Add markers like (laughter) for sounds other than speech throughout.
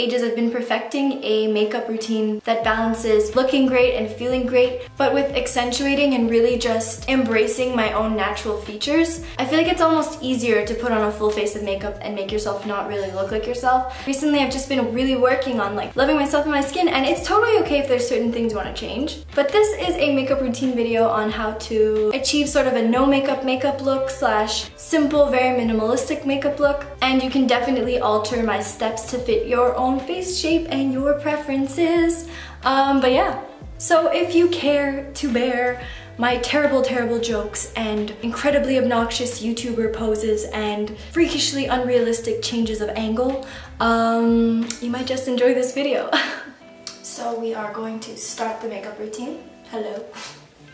ages I've been perfecting a makeup routine that balances looking great and feeling great, but with accentuating and really just embracing my own natural features. I feel like it's almost easier to put on a full face of makeup and make yourself not really look like yourself. Recently I've just been really working on like loving myself and my skin and it's totally okay if there's certain things you want to change. But this is a makeup routine video on how to achieve sort of a no makeup makeup look slash simple, very minimalistic makeup look. And you can definitely alter my steps to fit your own face shape and your preferences. Um, but yeah, so if you care to bear my terrible, terrible jokes and incredibly obnoxious YouTuber poses and freakishly unrealistic changes of angle, um, you might just enjoy this video. (laughs) so we are going to start the makeup routine. Hello.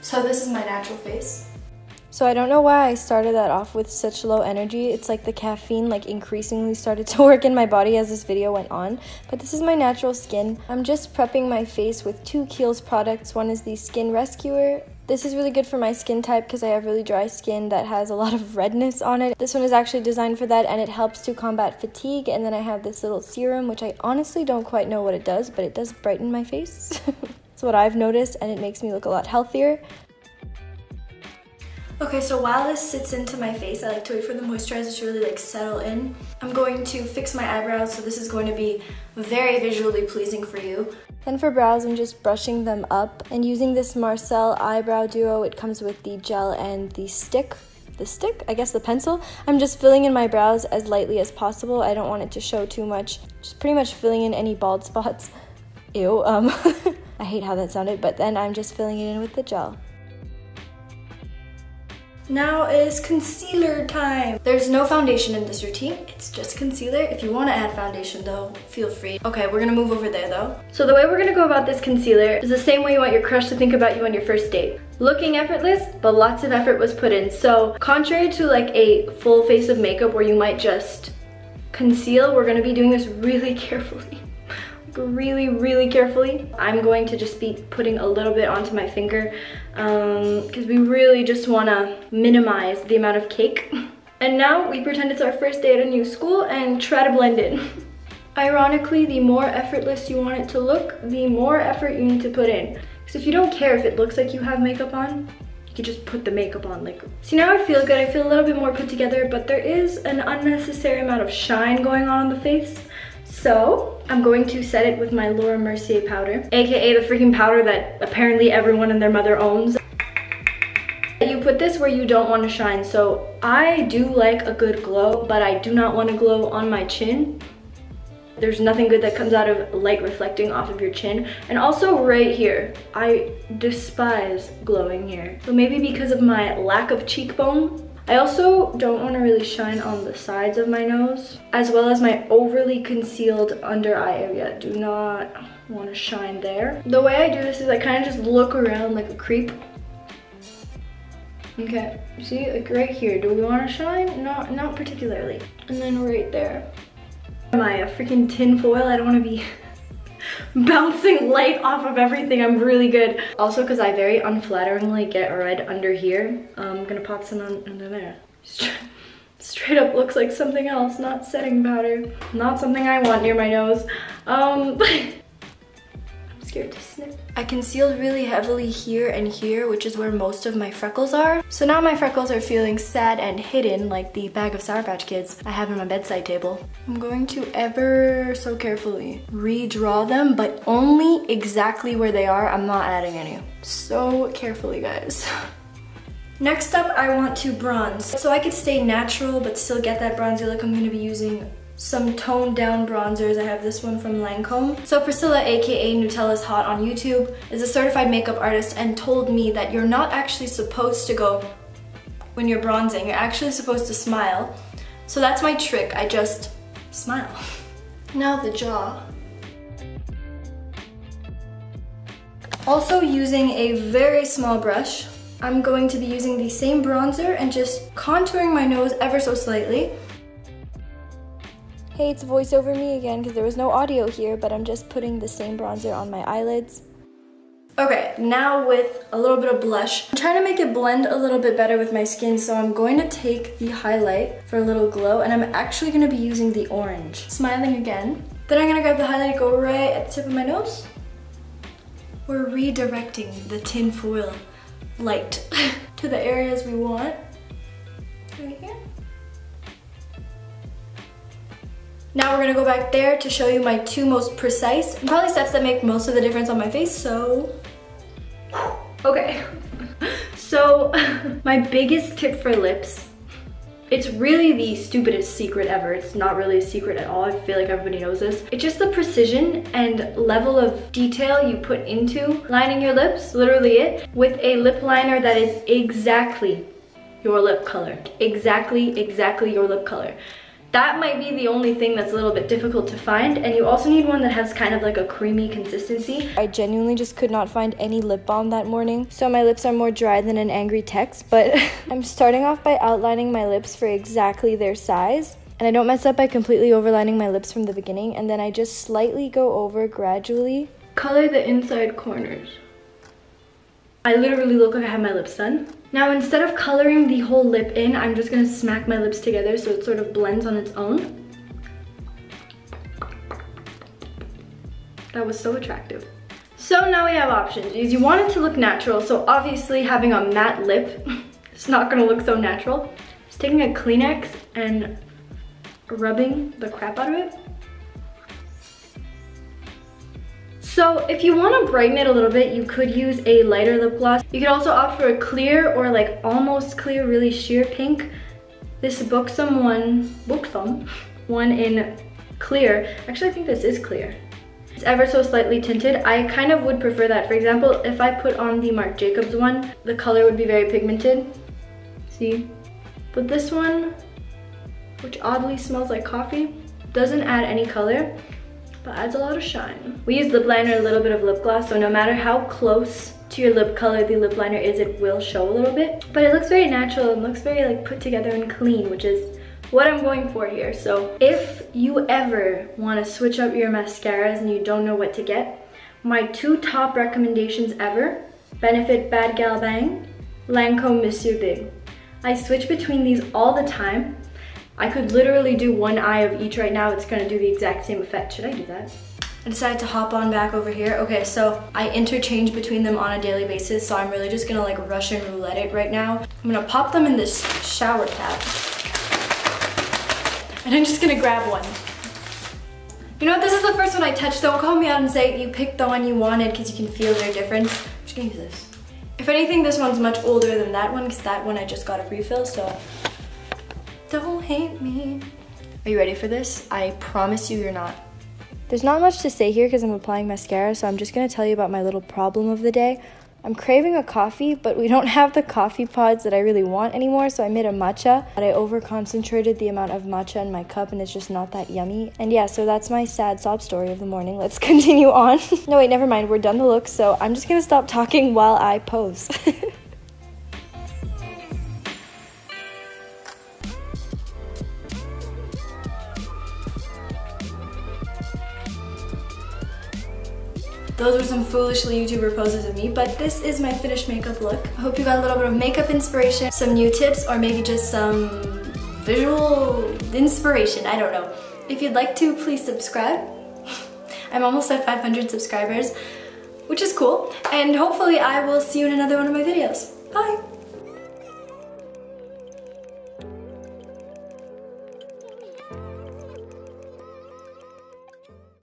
So this is my natural face. So I don't know why I started that off with such low energy. It's like the caffeine like increasingly started (laughs) to work in my body as this video went on. But this is my natural skin. I'm just prepping my face with two Kiehl's products. One is the Skin Rescuer. This is really good for my skin type because I have really dry skin that has a lot of redness on it. This one is actually designed for that and it helps to combat fatigue. And then I have this little serum, which I honestly don't quite know what it does, but it does brighten my face. (laughs) That's what I've noticed and it makes me look a lot healthier. Okay, so while this sits into my face, I like to wait for the moisturizer to really like settle in. I'm going to fix my eyebrows, so this is going to be very visually pleasing for you. Then for brows, I'm just brushing them up and using this Marcelle eyebrow duo. It comes with the gel and the stick. The stick, I guess the pencil. I'm just filling in my brows as lightly as possible. I don't want it to show too much. Just pretty much filling in any bald spots. Ew, um, (laughs) I hate how that sounded, but then I'm just filling it in with the gel. Now is concealer time. There's no foundation in this routine. It's just concealer. If you want to add foundation though, feel free. Okay, we're gonna move over there though. So the way we're gonna go about this concealer is the same way you want your crush to think about you on your first date. Looking effortless, but lots of effort was put in. So contrary to like a full face of makeup where you might just conceal, we're gonna be doing this really (laughs) carefully really, really carefully. I'm going to just be putting a little bit onto my finger because um, we really just want to minimize the amount of cake. (laughs) And now we pretend it's our first day at a new school and try to blend in. (laughs) Ironically, the more effortless you want it to look, the more effort you need to put in. Because if you don't care if it looks like you have makeup on, you just put the makeup on. Like, see now I feel good, I feel a little bit more put together, but there is an unnecessary amount of shine going on on the face. So I'm going to set it with my Laura Mercier powder, AKA the freaking powder that apparently everyone and their mother owns. You put this where you don't want to shine. So I do like a good glow, but I do not want to glow on my chin. There's nothing good that comes out of light reflecting off of your chin. And also right here, I despise glowing here. So maybe because of my lack of cheekbone, I also don't want to really shine on the sides of my nose, as well as my overly concealed under eye area. Do not want to shine there. The way I do this is I kind of just look around like a creep. Okay, see, like right here, do we want to shine? Not, not particularly. And then right there. Am I a freaking tin foil? I don't want to be (laughs) bouncing light off of everything. I'm really good. Also, because I very unflatteringly get red under here, I'm gonna pop some under there. Straight up looks like something else, not setting powder. Not something I want near my nose. Um, (laughs) scared to snip. I concealed really heavily here and here, which is where most of my freckles are. So now my freckles are feeling sad and hidden like the bag of Sour Patch Kids I have on my bedside table. I'm going to ever so carefully redraw them, but only exactly where they are. I'm not adding any. So carefully, guys. (laughs) Next up, I want to bronze. So I could stay natural, but still get that bronzy look. I'm gonna be using some toned down bronzers. I have this one from Lancome. So Priscilla, aka Nutella's Hot on YouTube, is a certified makeup artist and told me that you're not actually supposed to go when you're bronzing. You're actually supposed to smile. So that's my trick. I just smile. (laughs) Now the jaw. Also using a very small brush, I'm going to be using the same bronzer and just contouring my nose ever so slightly. Hey, it's voiceover me again because there was no audio here, but I'm just putting the same bronzer on my eyelids. Okay, now with a little bit of blush. I'm trying to make it blend a little bit better with my skin, so I'm going to take the highlight for a little glow, and I'm actually gonna be using the orange. Smiling again. Then I'm gonna grab the highlight, go right at the tip of my nose. We're redirecting the tin foil light (laughs) to the areas we want. Right here. Now we're gonna go back there to show you my two most precise probably steps that make most of the difference on my face, so. Okay, so (laughs) my biggest tip for lips, it's really the stupidest secret ever. It's not really a secret at all. I feel like everybody knows this. It's just the precision and level of detail you put into lining your lips, literally it, with a lip liner that is exactly your lip color. Exactly, exactly your lip color. That might be the only thing that's a little bit difficult to find. And you also need one that has kind of like a creamy consistency. I genuinely just could not find any lip balm that morning. So my lips are more dry than an angry text. But (laughs) I'm starting off by outlining my lips for exactly their size. And I don't mess up by completely overlining my lips from the beginning. And then I just slightly go over gradually. Color the inside corners. I literally look like I have my lips done. Now instead of coloring the whole lip in, I'm just gonna smack my lips together so it sort of blends on its own. That was so attractive. So now we have options. You want it to look natural, so obviously having a matte lip (laughs) is not gonna look so natural. Just taking a Kleenex and rubbing the crap out of it. So if you want to brighten it a little bit, you could use a lighter lip gloss. You could also opt for a clear or like almost clear, really sheer pink. This Buxom one, Buxom, one in clear. Actually, I think this is clear. It's ever so slightly tinted. I kind of would prefer that. For example, if I put on the Marc Jacobs one, the color would be very pigmented. See? But this one, which oddly smells like coffee, doesn't add any color but adds a lot of shine. We use lip liner, a little bit of lip gloss, so no matter how close to your lip color the lip liner is, it will show a little bit. But it looks very natural and looks very like put together and clean, which is what I'm going for here. So if you ever want to switch up your mascaras and you don't know what to get, my two top recommendations ever, Benefit Bad Gal Bang, Lancome Monsieur Big. I switch between these all the time I could literally do one eye of each right now. It's gonna do the exact same effect. Should I do that? I decided to hop on back over here. Okay, so I interchange between them on a daily basis, so I'm really just gonna like Russian roulette it right now. I'm gonna pop them in this shower cap. And I'm just gonna grab one. You know what, this is the first one I touched. Don't call me out and say you picked the one you wanted because you can feel their difference. I'm just gonna use this. If anything, this one's much older than that one because that one I just got a refill, so don't hate me. Are you ready for this? I promise you you're not. There's not much to say here because I'm applying mascara, so I'm just going to tell you about my little problem of the day. I'm craving a coffee, but we don't have the coffee pods that I really want anymore, so I made a matcha. But I over concentrated the amount of matcha in my cup, and it's just not that yummy. And yeah, so that's my sad sob story of the morning. Let's (laughs) continue on. (laughs) no, wait, never mind. We're done the look, so I'm just gonna stop talking while I pose. (laughs) Those were some foolishly YouTuber poses of me, but this is my finished makeup look. I hope you got a little bit of makeup inspiration, some new tips, or maybe just some visual inspiration, I don't know. If you'd like to, please subscribe. (laughs) I'm almost at 500 subscribers, which is cool. And hopefully I will see you in another one of my videos. Bye!